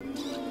you